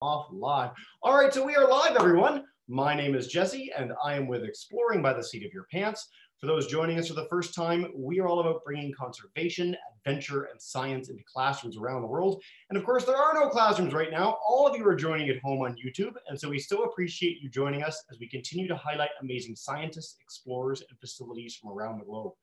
off live. All right, so we are live, everyone. My name is Jesse, and I am with Exploring by the Seat of Your Pants. For those joining us for the first time, we are all about bringing conservation, adventure, and science into classrooms around the world. And of course, there are no classrooms right now. All of you are joining at home on YouTube, and so we still appreciate you joining us as we continue to highlight amazing scientists, explorers, and facilities from around the globe.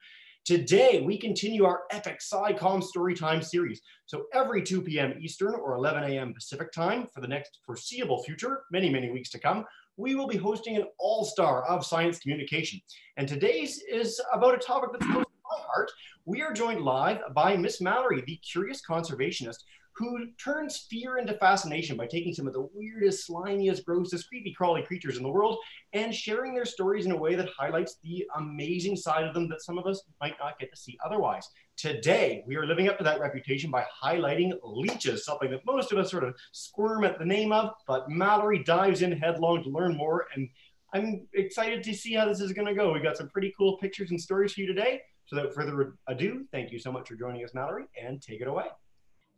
Today, we continue our epic SciComm Storytime series. So every 2 p.m. Eastern or 11 a.m. Pacific time for the next foreseeable future, many, many weeks to come, we will be hosting an all-star of science communication. And today's is about a topic that's close to my heart. We are joined live by Miss Mallory, the curious conservationist who turns fear into fascination by taking some of the weirdest, slimiest, grossest, creepy crawly creatures in the world and sharing their stories in a way that highlights the amazing side of them that some of us might not get to see otherwise. Today, we are living up to that reputation by highlighting leeches, something that most of us sort of squirm at the name of, but Mallory dives in headlong to learn more and I'm excited to see how this is going to go. We've got some pretty cool pictures and stories for you today. So without further ado, thank you so much for joining us, Mallory, and take it away.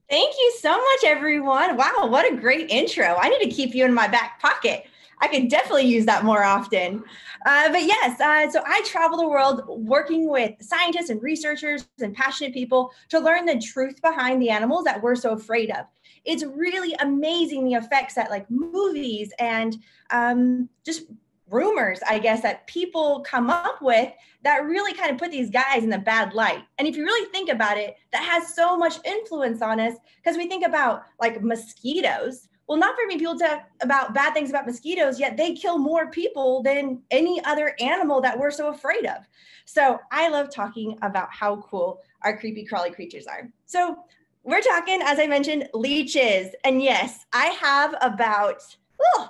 Thank you so much, everyone. Wow, what a great intro. I need to keep you in my back pocket. I could definitely use that more often. Uh, but yes, uh, so I travel the world working with scientists and researchers and passionate people to learn the truth behind the animals that we're so afraid of. It's really amazing the effects that like movies and um, just rumors, I guess, that people come up with that really kind of put these guys in the bad light. And if you really think about it, that has so much influence on us because we think about like mosquitoes. Well, not very many people talk about bad things about mosquitoes, yet they kill more people than any other animal that we're so afraid of. So I love talking about how cool our creepy crawly creatures are. So we're talking, as I mentioned, leeches. And yes, I have about, oh,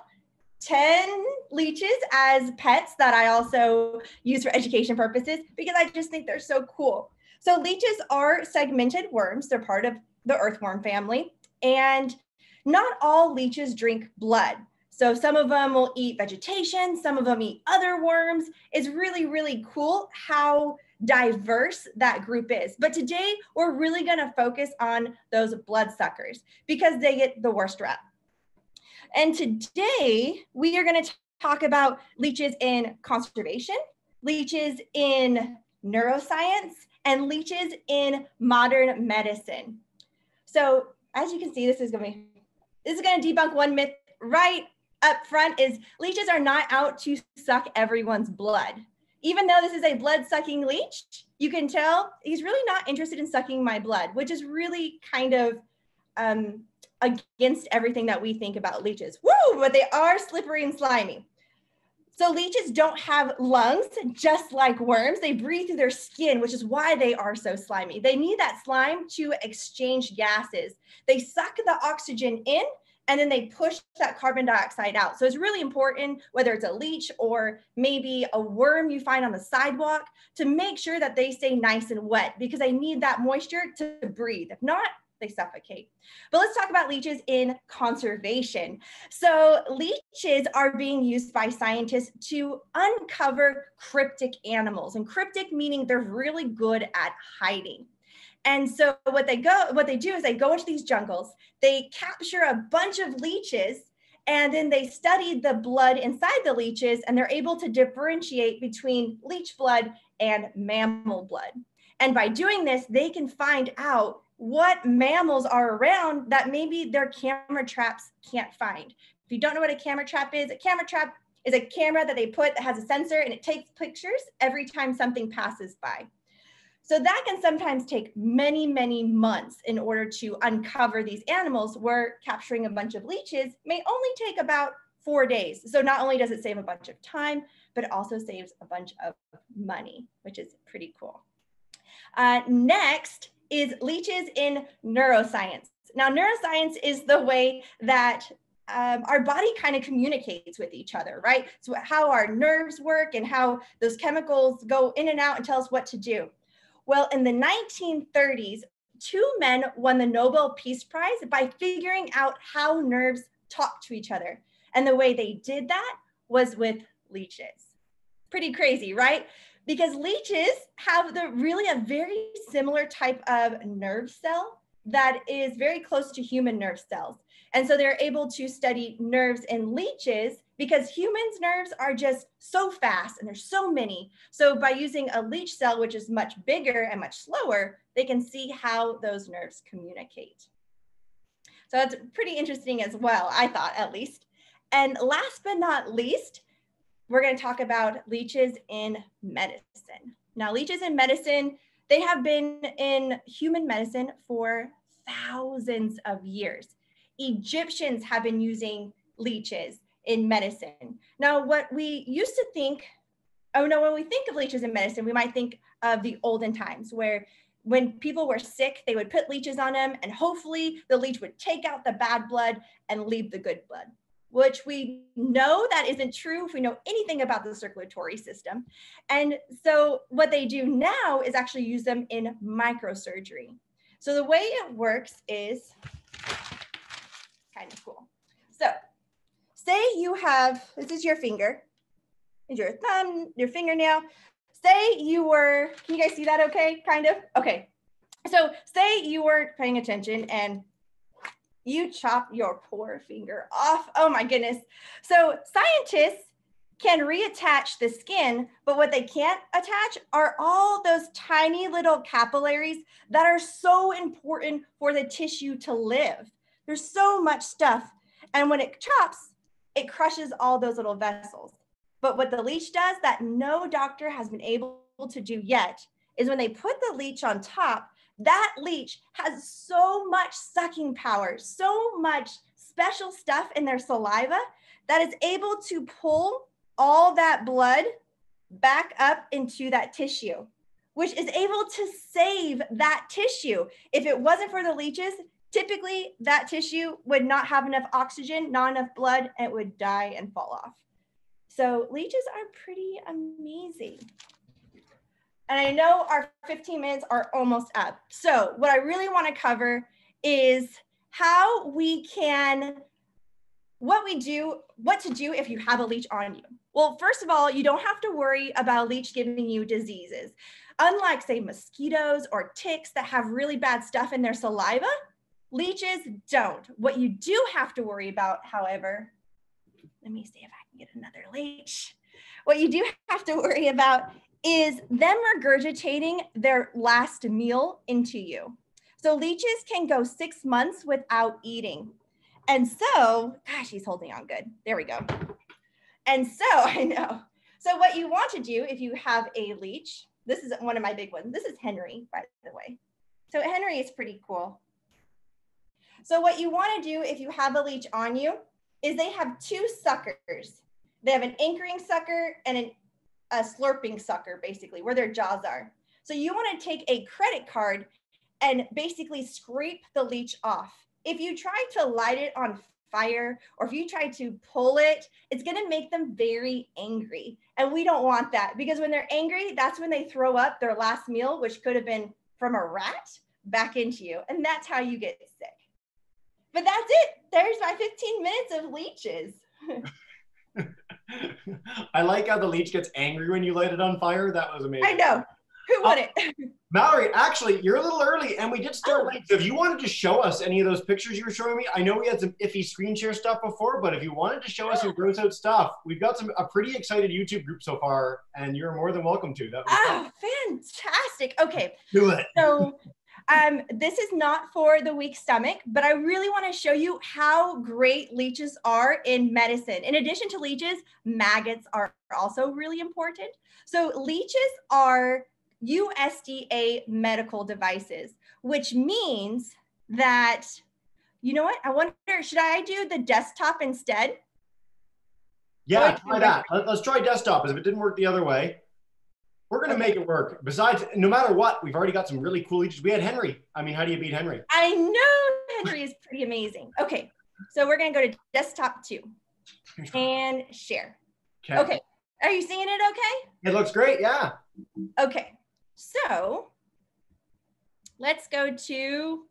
10 leeches as pets that I also use for education purposes because I just think they're so cool. So leeches are segmented worms. They're part of the earthworm family. And not all leeches drink blood. So some of them will eat vegetation, some of them eat other worms. It's really, really cool how diverse that group is. But today we're really going to focus on those bloodsuckers because they get the worst rep. And today we are going to talk about leeches in conservation, leeches in neuroscience, and leeches in modern medicine. So as you can see, this is going to be, this is going to debunk one myth right up front is leeches are not out to suck everyone's blood. Even though this is a blood sucking leech, you can tell he's really not interested in sucking my blood, which is really kind of um, against everything that we think about leeches. Woo, but they are slippery and slimy. So leeches don't have lungs, just like worms. They breathe through their skin, which is why they are so slimy. They need that slime to exchange gases. They suck the oxygen in and then they push that carbon dioxide out. So it's really important, whether it's a leech or maybe a worm you find on the sidewalk, to make sure that they stay nice and wet because they need that moisture to breathe. If not, they suffocate. But let's talk about leeches in conservation. So leeches are being used by scientists to uncover cryptic animals and cryptic meaning they're really good at hiding. And so what they go what they do is they go into these jungles, they capture a bunch of leeches and then they study the blood inside the leeches and they're able to differentiate between leech blood and mammal blood. And by doing this, they can find out what mammals are around that maybe their camera traps can't find. If you don't know what a camera trap is, a camera trap is a camera that they put that has a sensor and it takes pictures every time something passes by. So that can sometimes take many, many months in order to uncover these animals where capturing a bunch of leeches may only take about four days. So not only does it save a bunch of time, but it also saves a bunch of money, which is pretty cool. Uh, next, is leeches in neuroscience. Now, neuroscience is the way that um, our body kind of communicates with each other, right? So, how our nerves work and how those chemicals go in and out and tell us what to do. Well, in the 1930s, two men won the Nobel Peace Prize by figuring out how nerves talk to each other. And the way they did that was with leeches. Pretty crazy, right? Because leeches have the really a very similar type of nerve cell that is very close to human nerve cells. And so they're able to study nerves in leeches because humans' nerves are just so fast and there's so many. So by using a leech cell, which is much bigger and much slower, they can see how those nerves communicate. So that's pretty interesting as well, I thought at least. And last but not least, we're going to talk about leeches in medicine. Now, leeches in medicine, they have been in human medicine for thousands of years. Egyptians have been using leeches in medicine. Now, what we used to think, oh no, when we think of leeches in medicine, we might think of the olden times where when people were sick, they would put leeches on them and hopefully the leech would take out the bad blood and leave the good blood which we know that isn't true if we know anything about the circulatory system. And so what they do now is actually use them in microsurgery. So the way it works is kind of cool. So say you have, this is your finger, is your thumb, your fingernail. Say you were, can you guys see that okay, kind of? Okay. So say you were paying attention and you chop your poor finger off. Oh my goodness. So scientists can reattach the skin, but what they can't attach are all those tiny little capillaries that are so important for the tissue to live. There's so much stuff. And when it chops, it crushes all those little vessels. But what the leech does that no doctor has been able to do yet is when they put the leech on top, that leech has so much sucking power, so much special stuff in their saliva that is able to pull all that blood back up into that tissue, which is able to save that tissue. If it wasn't for the leeches, typically that tissue would not have enough oxygen, not enough blood, and it would die and fall off. So leeches are pretty amazing. And I know our 15 minutes are almost up. So, what I really want to cover is how we can, what we do, what to do if you have a leech on you. Well, first of all, you don't have to worry about a leech giving you diseases. Unlike, say, mosquitoes or ticks that have really bad stuff in their saliva, leeches don't. What you do have to worry about, however, let me see if I can get another leech. What you do have to worry about is them regurgitating their last meal into you. So leeches can go six months without eating. And so, gosh, he's holding on good. There we go. And so, I know. So, what you want to do if you have a leech, this is one of my big ones. This is Henry, by the way. So, Henry is pretty cool. So, what you want to do if you have a leech on you is they have two suckers. They have an anchoring sucker and an a slurping sucker, basically, where their jaws are. So you want to take a credit card and basically scrape the leech off. If you try to light it on fire or if you try to pull it, it's going to make them very angry. And we don't want that because when they're angry, that's when they throw up their last meal, which could have been from a rat, back into you. And that's how you get sick. But that's it. There's my 15 minutes of leeches. I like how the leech gets angry when you light it on fire. That was amazing. I know. Who oh. would it? Mallory, actually, you're a little early and we did start oh. late. So if you wanted to show us any of those pictures you were showing me, I know we had some iffy screen share stuff before, but if you wanted to show us some oh. gross out stuff, we've got some a pretty excited YouTube group so far, and you're more than welcome to. That oh, fun. fantastic. Okay. Do it. So um, this is not for the weak stomach, but I really want to show you how great leeches are in medicine. In addition to leeches, maggots are also really important. So leeches are USDA medical devices, which means that, you know what? I wonder, should I do the desktop instead? Yeah, try that. Let's try desktop. If it didn't work the other way, we're going to make it work. Besides, no matter what, we've already got some really cool leeches. We had Henry. I mean, how do you beat Henry? I know Henry is pretty amazing. Okay, so we're going to go to desktop two and share. Okay. okay. Are you seeing it okay? It looks great. Yeah. Okay. So let's go to,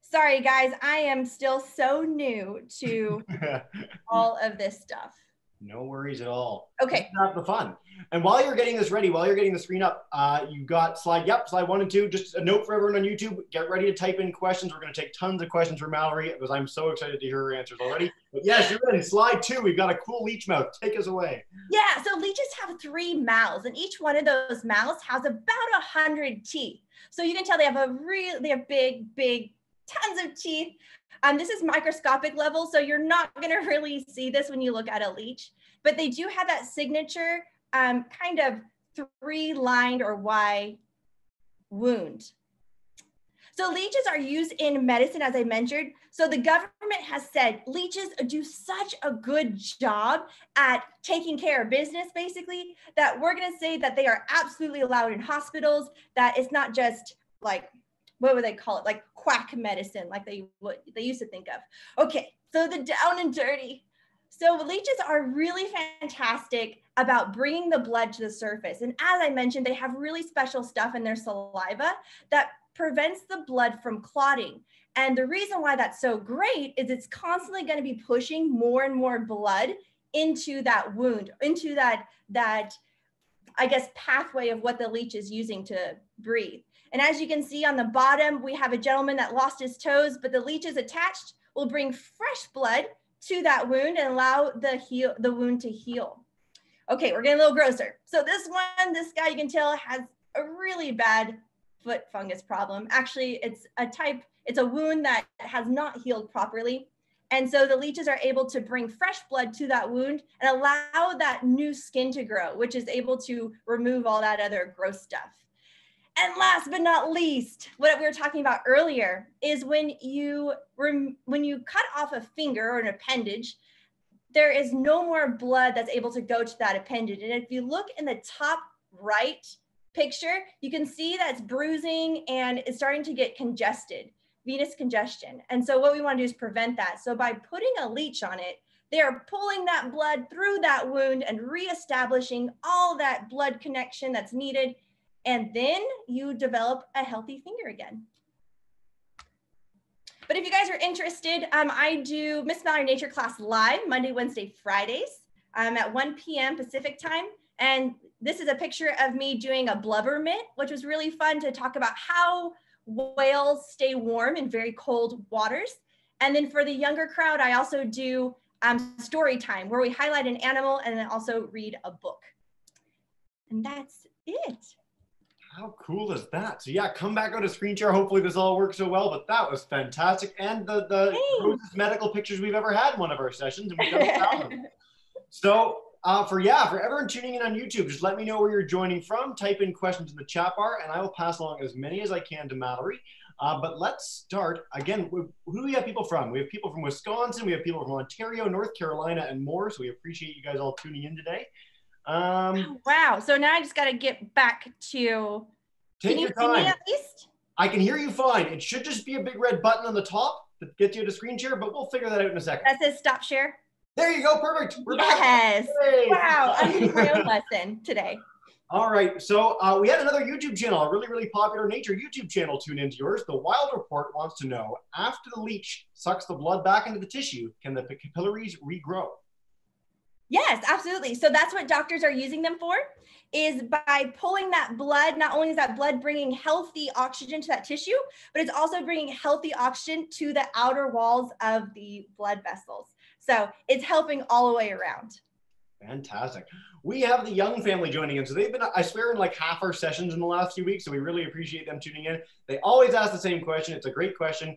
sorry guys, I am still so new to all of this stuff. No worries at all. Okay. Not the fun. And while you're getting this ready, while you're getting the screen up, uh, you've got slide, yep, slide one and two. Just a note for everyone on YouTube, get ready to type in questions. We're going to take tons of questions from Mallory because I'm so excited to hear her answers already. But yes, you're in slide two. We've got a cool leech mouth. Take us away. Yeah, so leeches have three mouths and each one of those mouths has about a hundred teeth. So you can tell they have a real, they have big, big, tons of teeth. Um, this is microscopic level, so you're not gonna really see this when you look at a leech, but they do have that signature um, kind of three lined or Y wound. So leeches are used in medicine, as I mentioned. So the government has said leeches do such a good job at taking care of business, basically, that we're going to say that they are absolutely allowed in hospitals, that it's not just like, what would they call it? Like quack medicine, like they, what they used to think of. Okay, so the down and dirty. So leeches are really fantastic about bringing the blood to the surface. And as I mentioned, they have really special stuff in their saliva that prevents the blood from clotting. And the reason why that's so great is it's constantly going to be pushing more and more blood into that wound, into that that I guess pathway of what the leech is using to breathe. And as you can see on the bottom, we have a gentleman that lost his toes, but the leeches attached will bring fresh blood to that wound and allow the heal the wound to heal. Okay, we're getting a little grosser. So this one, this guy you can tell has a really bad foot fungus problem. Actually, it's a type, it's a wound that has not healed properly. And so the leeches are able to bring fresh blood to that wound and allow that new skin to grow, which is able to remove all that other gross stuff. And last but not least, what we were talking about earlier is when you when you cut off a finger or an appendage, there is no more blood that's able to go to that appendage. And if you look in the top right picture, you can see that's bruising and it's starting to get congested, venous congestion. And so what we want to do is prevent that. So by putting a leech on it, they are pulling that blood through that wound and reestablishing all that blood connection that's needed. And then you develop a healthy finger again. But if you guys are interested, um, I do Miss Mallory Nature class live Monday, Wednesday, Fridays um, at 1 p.m. Pacific time. And this is a picture of me doing a blubber mitt, which was really fun to talk about how whales stay warm in very cold waters. And then for the younger crowd, I also do um, story time where we highlight an animal and then also read a book. And that's it. How cool is that? So yeah, come back on a screen share. Hopefully this all works so well, but that was fantastic. And the, the grossest medical pictures we've ever had in one of our sessions. And we so uh, for yeah, for everyone tuning in on YouTube, just let me know where you're joining from. Type in questions in the chat bar, and I will pass along as many as I can to Mallory. Uh, but let's start again. Who do we have people from? We have people from Wisconsin, we have people from Ontario, North Carolina, and more. So we appreciate you guys all tuning in today. Um, wow. So now I just got to get back to. Take can you see me at least? I can hear you fine. It should just be a big red button on the top that gets you to screen share, but we'll figure that out in a second. That says stop share. There you go. Perfect. We're yes. Wow. I'm getting my own lesson today. All right. So uh, we had another YouTube channel, a really, really popular nature YouTube channel tune into yours. The Wild Report wants to know, after the leech sucks the blood back into the tissue, can the capillaries regrow? Yes, absolutely. So that's what doctors are using them for is by pulling that blood, not only is that blood bringing healthy oxygen to that tissue, but it's also bringing healthy oxygen to the outer walls of the blood vessels. So it's helping all the way around. Fantastic. We have the Young family joining in. So they've been, I swear, in like half our sessions in the last few weeks. So we really appreciate them tuning in. They always ask the same question. It's a great question.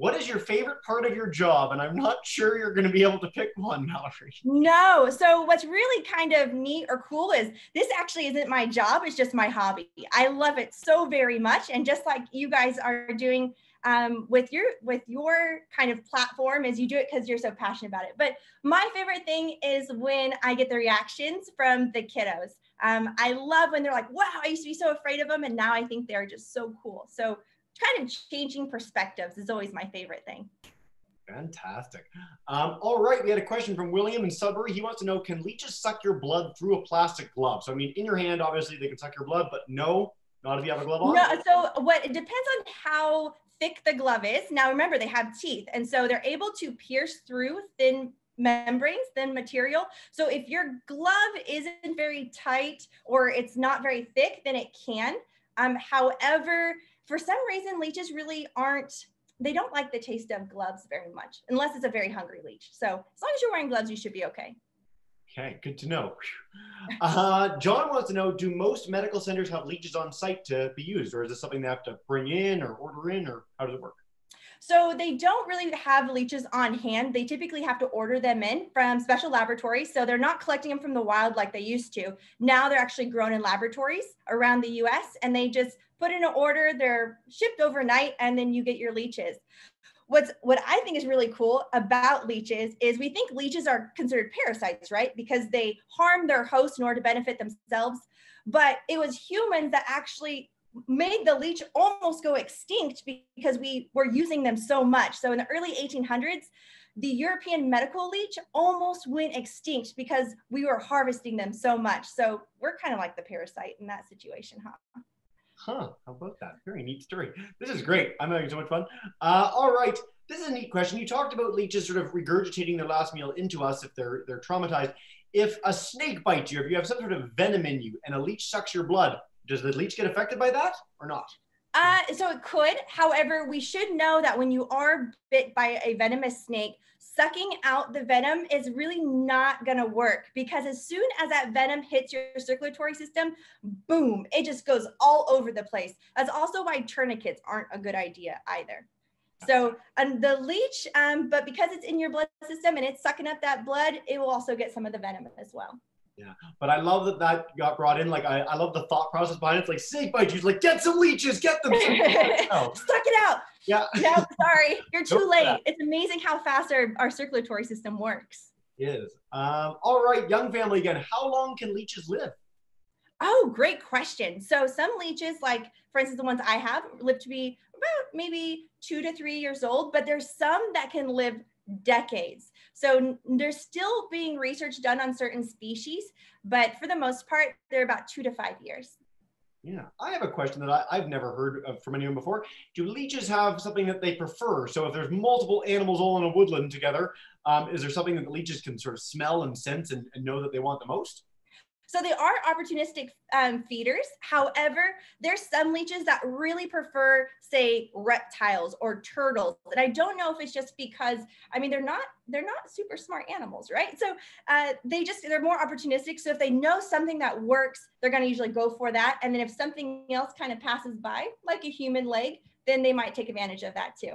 What is your favorite part of your job? And I'm not sure you're going to be able to pick one, Mallory. No. So what's really kind of neat or cool is this actually isn't my job. It's just my hobby. I love it so very much. And just like you guys are doing um, with your with your kind of platform is you do it because you're so passionate about it. But my favorite thing is when I get the reactions from the kiddos. Um, I love when they're like, "Wow, I used to be so afraid of them, and now I think they're just so cool." So kind of changing perspectives is always my favorite thing. Fantastic. Um, all right, we had a question from William in Sudbury. He wants to know, can leeches suck your blood through a plastic glove? So, I mean, in your hand, obviously they can suck your blood, but no, not if you have a glove on. No, so what it depends on how thick the glove is. Now remember, they have teeth, and so they're able to pierce through thin membranes thin material. So if your glove isn't very tight or it's not very thick, then it can. Um, however, for some reason, leeches really aren't, they don't like the taste of gloves very much, unless it's a very hungry leech. So as long as you're wearing gloves, you should be okay. Okay, good to know. Uh, John wants to know, do most medical centers have leeches on site to be used, or is this something they have to bring in or order in, or how does it work? So they don't really have leeches on hand. They typically have to order them in from special laboratories. So they're not collecting them from the wild like they used to. Now they're actually grown in laboratories around the US and they just put in an order, they're shipped overnight, and then you get your leeches. What's what I think is really cool about leeches is we think leeches are considered parasites, right? Because they harm their host in order to benefit themselves. But it was humans that actually made the leech almost go extinct because we were using them so much. So in the early 1800s, the European medical leech almost went extinct because we were harvesting them so much. So we're kind of like the parasite in that situation, huh? Huh, how about that? Very neat story. This is great. I'm having so much fun. Uh, all right, this is a neat question. You talked about leeches sort of regurgitating their last meal into us if they're they're traumatized. If a snake bites you, if you have some sort of venom in you, and a leech sucks your blood, does the leech get affected by that or not? Uh, so it could. However, we should know that when you are bit by a venomous snake, sucking out the venom is really not going to work because as soon as that venom hits your circulatory system, boom, it just goes all over the place. That's also why tourniquets aren't a good idea either. So, and the leech, um, but because it's in your blood system and it's sucking up that blood, it will also get some of the venom as well. Yeah, but I love that that got brought in. Like, I, I love the thought process behind it. It's like snake bite you. like, get some leeches, get them. oh. Suck it out. Yeah. no, sorry, you're too nope, late. Yeah. It's amazing how fast our, our circulatory system works. It is. Um, all right, young family again. How long can leeches live? Oh, great question. So some leeches, like for instance, the ones I have, live to be about maybe two to three years old, but there's some that can live decades. So there's still being research done on certain species, but for the most part, they're about two to five years. Yeah, I have a question that I, have never heard of from anyone before. Do leeches have something that they prefer? So if there's multiple animals all in a woodland together, um, is there something that the leeches can sort of smell and sense and, and know that they want the most? So they are opportunistic um, feeders. However, there's some leeches that really prefer, say, reptiles or turtles. And I don't know if it's just because, I mean, they're not they're not super smart animals, right? So uh, they just they're more opportunistic. So if they know something that works, they're going to usually go for that. And then if something else kind of passes by, like a human leg, then they might take advantage of that too.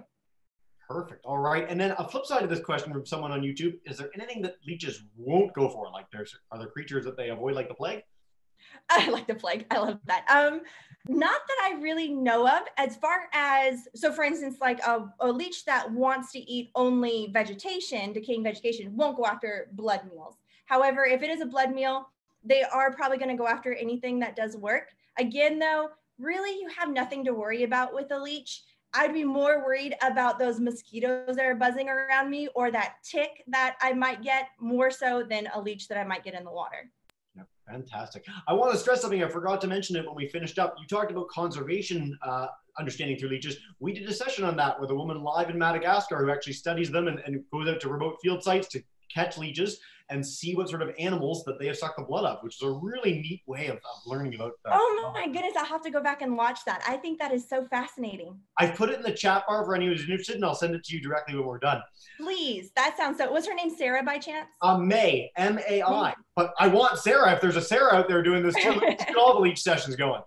Perfect. All right. And then a flip side of this question from someone on YouTube: Is there anything that leeches won't go for? Like, there's are there creatures that they avoid, like the plague? I like the plague. I love that. Um, not that I really know of. As far as so, for instance, like a, a leech that wants to eat only vegetation, decaying vegetation, won't go after blood meals. However, if it is a blood meal, they are probably going to go after anything that does work. Again, though, really, you have nothing to worry about with a leech I'd be more worried about those mosquitoes that are buzzing around me or that tick that I might get more so than a leech that I might get in the water. Yeah, fantastic. I want to stress something. I forgot to mention it when we finished up. You talked about conservation uh, understanding through leeches. We did a session on that with a woman live in Madagascar who actually studies them and, and goes out to remote field sites to catch leeches and see what sort of animals that they have sucked the blood of, which is a really neat way of, of learning about that. Oh my goodness, I'll have to go back and watch that. I think that is so fascinating. I've put it in the chat bar for anyone who's interested, and I'll send it to you directly when we're done. Please, that sounds so. Was her name Sarah by chance? Uh, May, M A I. But I want Sarah. If there's a Sarah out there doing this too, let's get all the leech sessions going.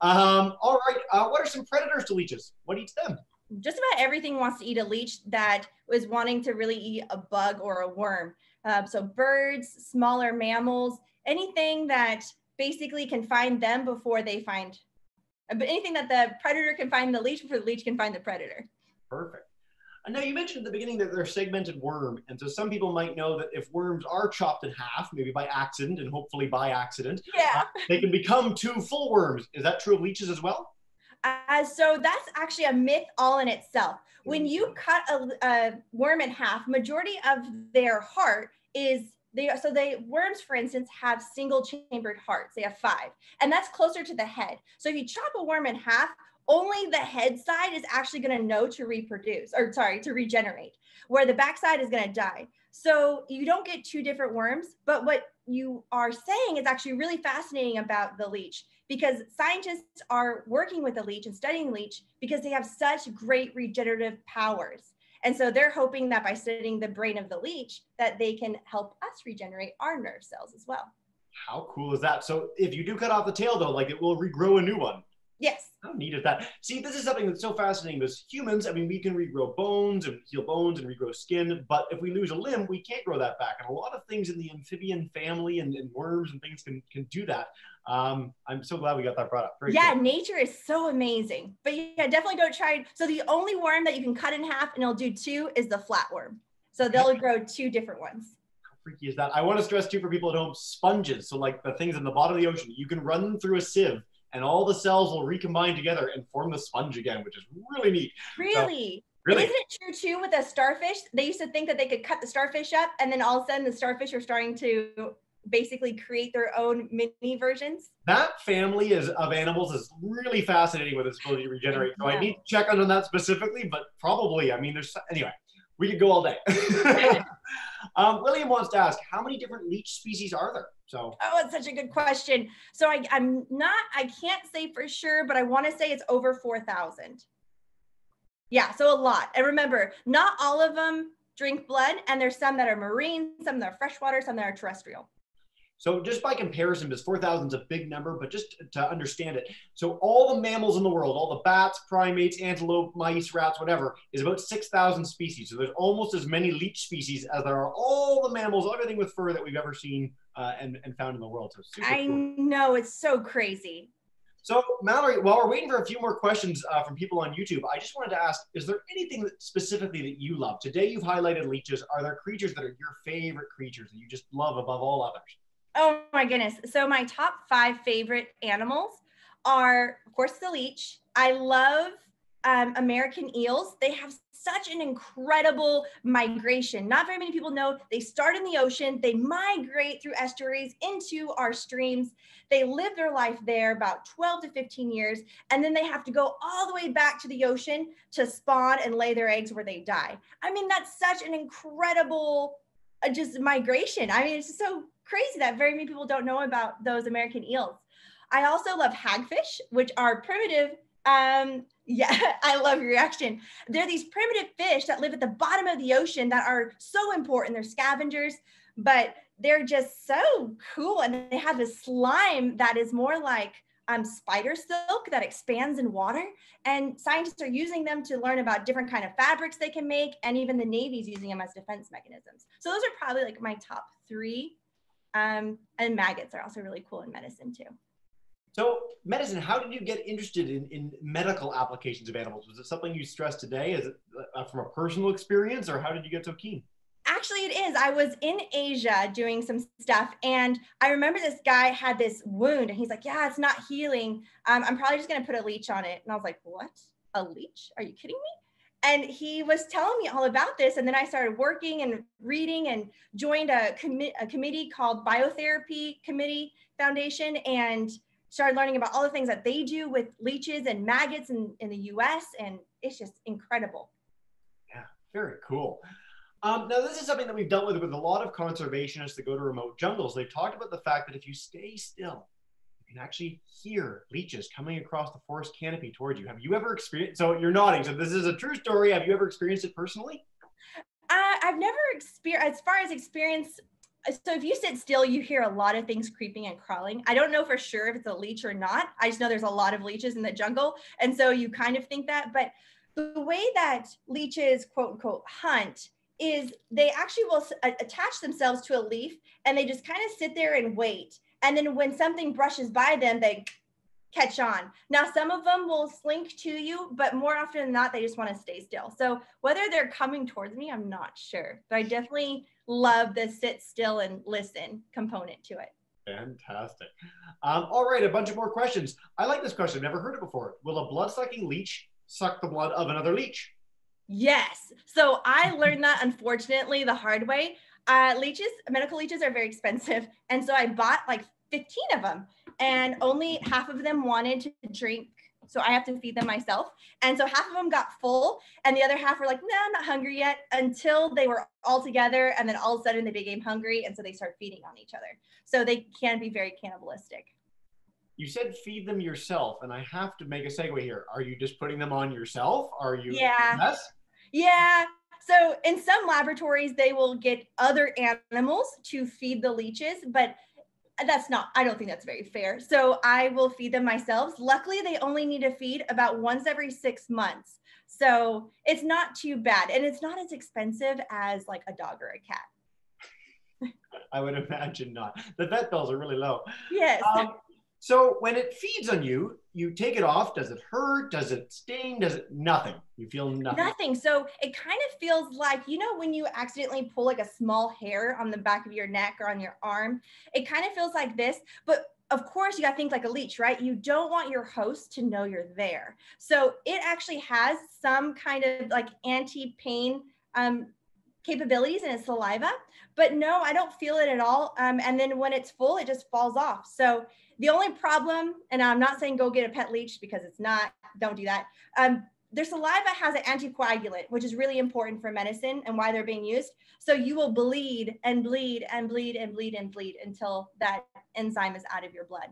Um, all right. Uh, what are some predators to leeches? What eats them? Just about everything wants to eat a leech that was wanting to really eat a bug or a worm. Um, so birds, smaller mammals, anything that basically can find them before they find, but anything that the predator can find the leech before the leech can find the predator. Perfect. And now you mentioned at the beginning that they're segmented worm. And so some people might know that if worms are chopped in half, maybe by accident and hopefully by accident, yeah. Uh, they can become two full worms. Is that true of leeches as well? Uh, so that's actually a myth all in itself. When you cut a, a worm in half, majority of their heart is they so they worms for instance have single chambered hearts. They have five and that's closer to the head. So if you chop a worm in half only the head side is actually going to know to reproduce or sorry to regenerate where the back side is going to die So you don't get two different worms, but what you are saying is actually really fascinating about the leech because scientists are working with the leech and studying leech because they have such great regenerative powers. And so they're hoping that by studying the brain of the leech, that they can help us regenerate our nerve cells as well. How cool is that? So if you do cut off the tail though, like it will regrow a new one. Yes. How neat is that? See, this is something that's so fascinating. As humans, I mean, we can regrow bones and heal bones and regrow skin, but if we lose a limb, we can't grow that back. And a lot of things in the amphibian family and, and worms and things can, can do that. Um, I'm so glad we got that brought up. Very yeah, cool. nature is so amazing. But yeah, definitely don't try. So the only worm that you can cut in half and it'll do two is the flatworm. So they'll grow two different ones How freaky is that? I want to stress too for people at home, sponges. So like the things in the bottom of the ocean, you can run them through a sieve and all the cells will recombine together and form the sponge again, which is really neat. Really? So, really? Isn't it true too with a starfish? They used to think that they could cut the starfish up and then all of a sudden the starfish are starting to basically create their own mini versions. That family is of animals is really fascinating with its ability to regenerate. So yeah. I need to check on that specifically, but probably, I mean, there's anyway, we could go all day. um, William wants to ask, how many different leech species are there? So, oh, it's such a good question. So I, I'm not, I can't say for sure, but I want to say it's over 4,000. Yeah, so a lot. And remember, not all of them drink blood, and there's some that are marine, some that are freshwater, some that are terrestrial. So just by comparison, because 4,000 is a big number, but just to understand it. So all the mammals in the world, all the bats, primates, antelope, mice, rats, whatever, is about 6,000 species. So there's almost as many leech species as there are all the mammals, everything with fur that we've ever seen uh, and, and found in the world. So I cool. know, it's so crazy. So Mallory, while we're waiting for a few more questions uh, from people on YouTube, I just wanted to ask, is there anything that specifically that you love? Today you've highlighted leeches. Are there creatures that are your favorite creatures that you just love above all others? Oh my goodness. So my top five favorite animals are, of course, the leech. I love um, American eels. They have such an incredible migration. Not very many people know they start in the ocean, they migrate through estuaries into our streams. They live their life there about 12 to 15 years, and then they have to go all the way back to the ocean to spawn and lay their eggs where they die. I mean, that's such an incredible uh, just migration. I mean, it's so crazy that very many people don't know about those American eels. I also love hagfish, which are primitive. Um, yeah, I love your reaction. They're these primitive fish that live at the bottom of the ocean that are so important. They're scavengers, but they're just so cool. And they have this slime that is more like um, spider silk that expands in water. And scientists are using them to learn about different kind of fabrics they can make, and even the Navy's using them as defense mechanisms. So those are probably like my top three. Um, and maggots are also really cool in medicine too. So medicine, how did you get interested in, in medical applications of animals? Was it something you stressed today? Is it uh, from a personal experience or how did you get so keen? actually it is i was in asia doing some stuff and i remember this guy had this wound and he's like yeah it's not healing um, i'm probably just going to put a leech on it and i was like what a leech are you kidding me and he was telling me all about this and then i started working and reading and joined a, a committee called biotherapy committee foundation and started learning about all the things that they do with leeches and maggots in, in the us and it's just incredible yeah very cool um, now, this is something that we've dealt with with a lot of conservationists that go to remote jungles. They've talked about the fact that if you stay still, you can actually hear leeches coming across the forest canopy towards you. Have you ever experienced? So you're nodding. So this is a true story. Have you ever experienced it personally? Uh, I've never experienced. As far as experience, so if you sit still, you hear a lot of things creeping and crawling. I don't know for sure if it's a leech or not. I just know there's a lot of leeches in the jungle, and so you kind of think that. But the way that leeches, quote unquote, hunt is they actually will attach themselves to a leaf and they just kind of sit there and wait. And then when something brushes by them, they catch on. Now, some of them will slink to you, but more often than not, they just want to stay still. So whether they're coming towards me, I'm not sure. But I definitely love the sit still and listen component to it. Fantastic. Um, all right, a bunch of more questions. I like this question. Never heard it before. Will a blood sucking leech suck the blood of another leech? Yes. So I learned that unfortunately the hard way. Uh, leeches, medical leeches are very expensive. And so I bought like 15 of them and only half of them wanted to drink So I have to feed them myself. And so half of them got full, and the other half were like, no, I'm not hungry yet until they were all together. And then all of a sudden they became hungry. And so they start feeding on each other. So they can be very cannibalistic. You said feed them yourself, and I have to make a segue here. Are you just putting them on yourself? Are you? Yeah. Yes. Yeah. So in some laboratories, they will get other animals to feed the leeches, but that's not, I don't think that's very fair. So I will feed them myself. Luckily, they only need to feed about once every six months. So it's not too bad. And it's not as expensive as like a dog or a cat. I would imagine not. The vet bills are really low. Yes. Um, so when it feeds on you, you take it off. Does it hurt? Does it sting? Does it nothing? You feel nothing. Nothing. So it kind of feels like, you know, when you accidentally pull like a small hair on the back of your neck or on your arm, it kind of feels like this. But of course, you got to think like a leech, right? You don't want your host to know you're there. So it actually has some kind of like anti pain um, capabilities in its saliva. But no, I don't feel it at all. Um, and then when it's full, it just falls off. So the only problem, and I'm not saying go get a pet leech because it's not, don't do that. Um, their saliva has an anticoagulant, which is really important for medicine and why they're being used. So you will bleed and bleed and bleed and bleed and bleed until that enzyme is out of your blood.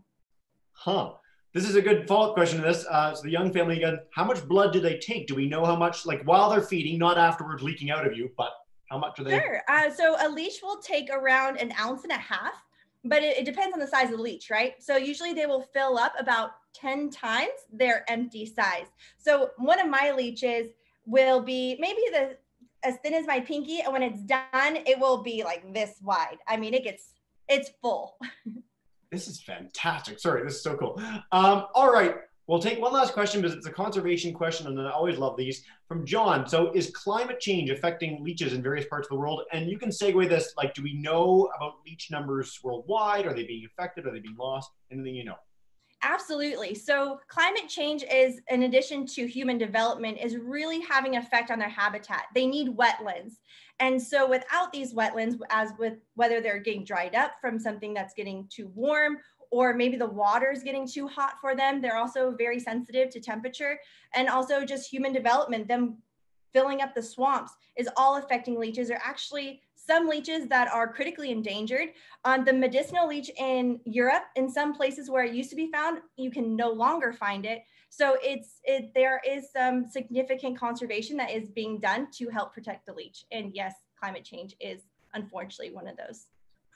Huh. This is a good follow-up question to this. Uh, so the young family again, how much blood do they take? Do we know how much, like while they're feeding, not afterwards leaking out of you, but how much are they? Sure. Uh, so a leech will take around an ounce and a half but it, it, depends on the size of the leech, right? So usually they will fill up about 10 times their empty size. So one of my leeches will be maybe the as thin as my pinky, and when it's done, it will be like this wide. I mean, it gets it's full. this is fantastic. Sorry, this is so cool. Um, all right. We'll take one last question because it's a conservation question, and I always love these from John. So, is climate change affecting leeches in various parts of the world? And you can segue this like, do we know about leech numbers worldwide? Are they being affected? Are they being lost? Anything you know? Absolutely. So climate change is, in addition to human development, is really having effect on their habitat. They need wetlands. And so without these wetlands, as with whether they're getting dried up from something that's getting too warm or maybe the water is getting too hot for them. They're also very sensitive to temperature and also just human development, them filling up the swamps is all affecting leeches. Are actually some leeches that are critically endangered. Um, the medicinal leech in Europe, in some places where it used to be found, you can no longer find it. So it's it there is some significant conservation that is being done to help protect the leech. And yes, climate change is unfortunately one of those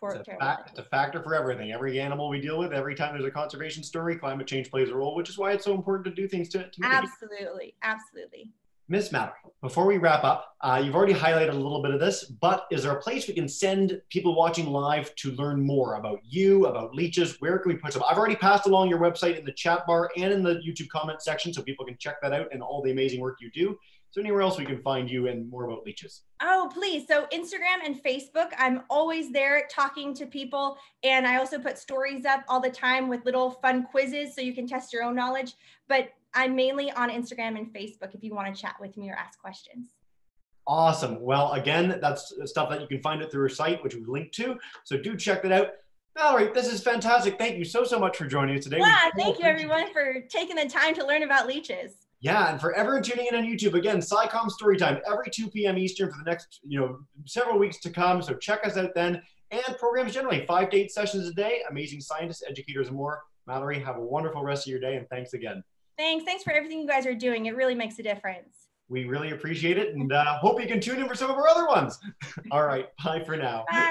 for it's a, fa- it's a factor for everything. Every animal we deal with, every time there's a conservation story, climate change plays a role, which is why it's so important to do things to, to absolutely, absolutely. Miss Mallory, before we wrap up, uh, you've already highlighted a little bit of this, but is there a place we can send people watching live to learn more about you, about leeches? Where can we put them? I've already passed along your website in the chat bar and in the YouTube comment section so people can check that out and all the amazing work you do. There anywhere else we can find you and more about leeches? Oh, please. So Instagram and Facebook, I'm always there talking to people. And I also put stories up all the time with little fun quizzes so you can test your own knowledge. But I'm mainly on Instagram and Facebook if you want to chat with me or ask questions. Awesome. Well, again, that's stuff that you can find it through our site, which we've linked to. So do check that out. Mallory, this is fantastic. Thank you so, so much for joining us today. Yeah, thank you everyone for taking the time to learn about leeches. Yeah, and for everyone tuning in on YouTube, again, SciComm Storytime every 2 p.m. Eastern for the next, you know, several weeks to come. So check us out then. And programs generally, five to eight sessions a day, amazing scientists, educators, and more. Mallory, have a wonderful rest of your day, and thanks again. Thanks. Thanks for everything you guys are doing. It really makes a difference. We really appreciate it, and uh, hope you can tune in for some of our other ones. All right, bye for now. Bye.